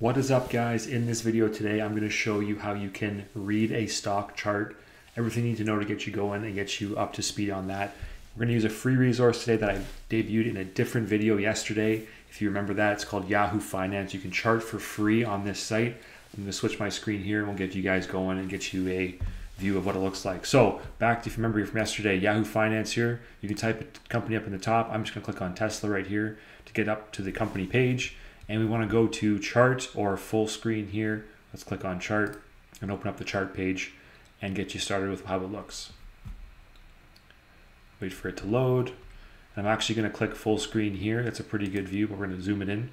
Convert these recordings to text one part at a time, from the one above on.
What is up guys? In this video today, I'm going to show you how you can read a stock chart, everything you need to know to get you going and get you up to speed on that. We're going to use a free resource today that I debuted in a different video yesterday. If you remember that, it's called Yahoo Finance. You can chart for free on this site. I'm going to switch my screen here and we'll get you guys going and get you a view of what it looks like. So back to, if you remember from yesterday, Yahoo Finance here, you can type a company up in the top. I'm just going to click on Tesla right here to get up to the company page and we want to go to chart or full screen here. Let's click on chart and open up the chart page and get you started with how it looks. Wait for it to load. I'm actually going to click full screen here. That's a pretty good view, but we're going to zoom it in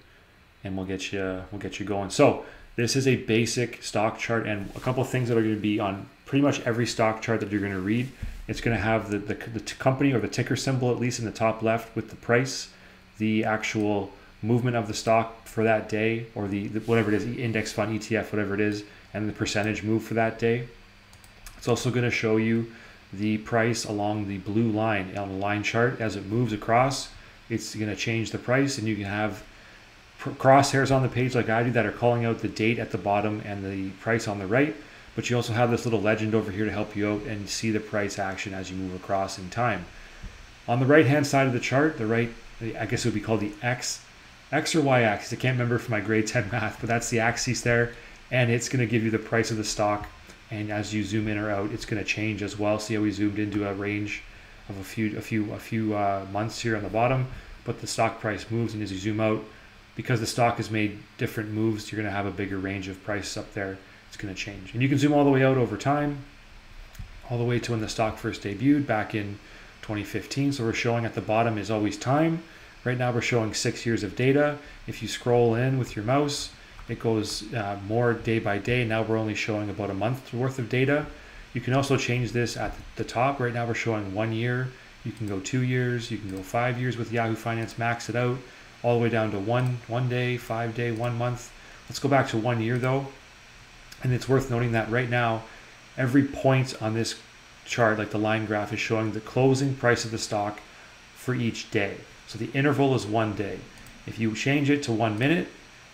and we'll get you we'll get you going. So this is a basic stock chart and a couple of things that are going to be on pretty much every stock chart that you're going to read. It's going to have the, the, the company or the ticker symbol at least in the top left with the price, the actual movement of the stock for that day or the, the, whatever it is index fund etf whatever it is and the percentage move for that day. It's also going to show you the price along the blue line on the line chart. As it moves across it's going to change the price and you can have crosshairs on the page like I do that are calling out the date at the bottom and the price on the right. But you also have this little legend over here to help you out and see the price action as you move across in time. On the right hand side of the chart the right I guess it would be called the X X or Y axis. I can't remember from my grade 10 math, but that's the axis there. And it's going to give you the price of the stock. And as you zoom in or out, it's going to change as well. See how we zoomed into a range of a few, a few, a few uh, months here on the bottom, but the stock price moves. And as you zoom out, because the stock has made different moves, you're going to have a bigger range of price up there. It's going to change. And you can zoom all the way out over time, all the way to when the stock first debuted back in 2015. So we're showing at the bottom is always time Right now we're showing six years of data. If you scroll in with your mouse, it goes uh, more day by day. Now we're only showing about a month's worth of data. You can also change this at the top. Right now we're showing one year. You can go two years. You can go five years with Yahoo Finance, max it out, all the way down to one, one day, five day, one month. Let's go back to one year though. And it's worth noting that right now, every point on this chart, like the line graph, is showing the closing price of the stock for each day. So the interval is one day. If you change it to one minute,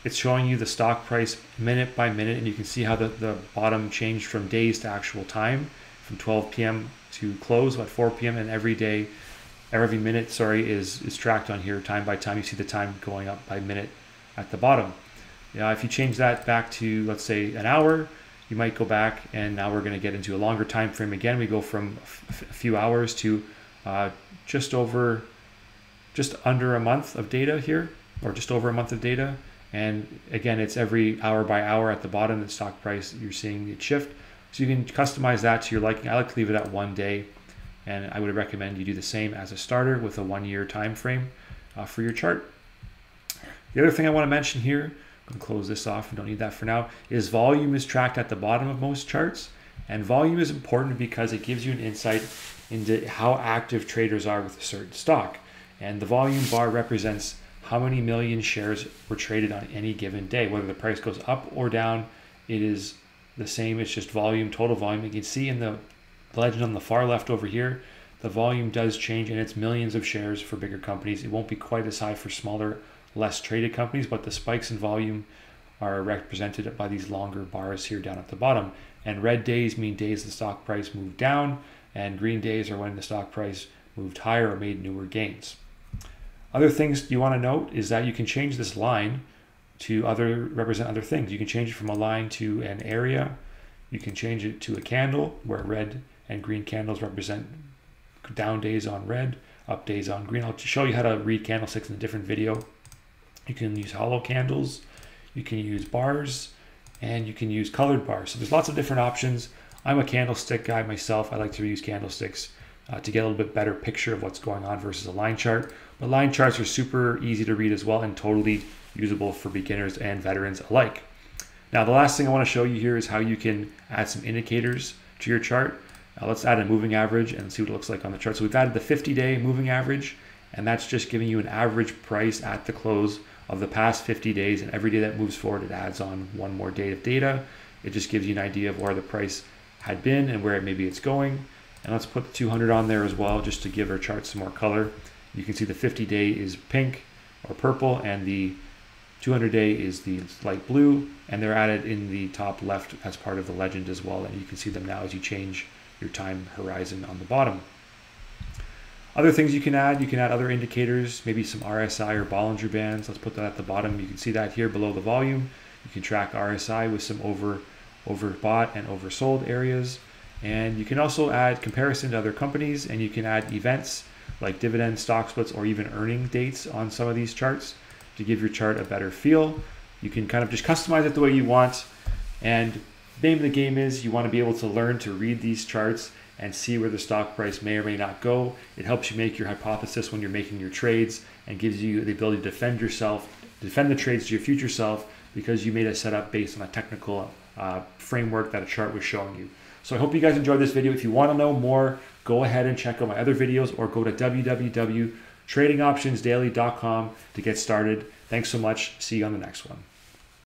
it's showing you the stock price minute by minute, and you can see how the, the bottom changed from days to actual time, from 12 p.m. to close at 4 p.m. and every day, every minute, sorry, is is tracked on here time by time. You see the time going up by minute at the bottom. Now, if you change that back to let's say an hour, you might go back, and now we're going to get into a longer time frame again. We go from a few hours to uh, just over just under a month of data here, or just over a month of data. And again, it's every hour by hour at the bottom, the stock price, you're seeing it shift. So you can customize that to your liking. I like to leave it at one day. And I would recommend you do the same as a starter with a one year time frame uh, for your chart. The other thing I want to mention here, I'm going to close this off, we don't need that for now, is volume is tracked at the bottom of most charts. And volume is important because it gives you an insight into how active traders are with a certain stock. And the volume bar represents how many million shares were traded on any given day. Whether the price goes up or down, it is the same. It's just volume, total volume. You can see in the legend on the far left over here, the volume does change and it's millions of shares for bigger companies. It won't be quite as high for smaller, less traded companies, but the spikes in volume are represented by these longer bars here down at the bottom. And red days mean days the stock price moved down, and green days are when the stock price moved higher or made newer gains. Other things you want to note is that you can change this line to other represent other things. You can change it from a line to an area. You can change it to a candle where red and green candles represent down days on red, up days on green. I'll show you how to read candlesticks in a different video. You can use hollow candles, you can use bars, and you can use colored bars. So there's lots of different options. I'm a candlestick guy myself. I like to use candlesticks uh, to get a little bit better picture of what's going on versus a line chart. But line charts are super easy to read as well and totally usable for beginners and veterans alike. Now, the last thing I want to show you here is how you can add some indicators to your chart. Now, let's add a moving average and see what it looks like on the chart. So we've added the 50-day moving average, and that's just giving you an average price at the close of the past 50 days. And every day that moves forward, it adds on one more day of data. It just gives you an idea of where the price had been and where maybe it's going. And let's put the 200 on there as well, just to give our chart some more color. You can see the 50 day is pink or purple, and the 200 day is the light blue, and they're added in the top left as part of the legend as well. And you can see them now as you change your time horizon on the bottom. Other things you can add, you can add other indicators, maybe some RSI or Bollinger Bands. Let's put that at the bottom. You can see that here below the volume. You can track RSI with some over overbought and oversold areas. And you can also add comparison to other companies and you can add events like dividend stock splits or even earning dates on some of these charts to give your chart a better feel. You can kind of just customize it the way you want. And the name of the game is you want to be able to learn to read these charts and see where the stock price may or may not go. It helps you make your hypothesis when you're making your trades and gives you the ability to defend yourself, defend the trades to your future self because you made a setup based on a technical uh, framework that a chart was showing you. So I hope you guys enjoyed this video. If you want to know more, go ahead and check out my other videos or go to www.tradingoptionsdaily.com to get started. Thanks so much. See you on the next one.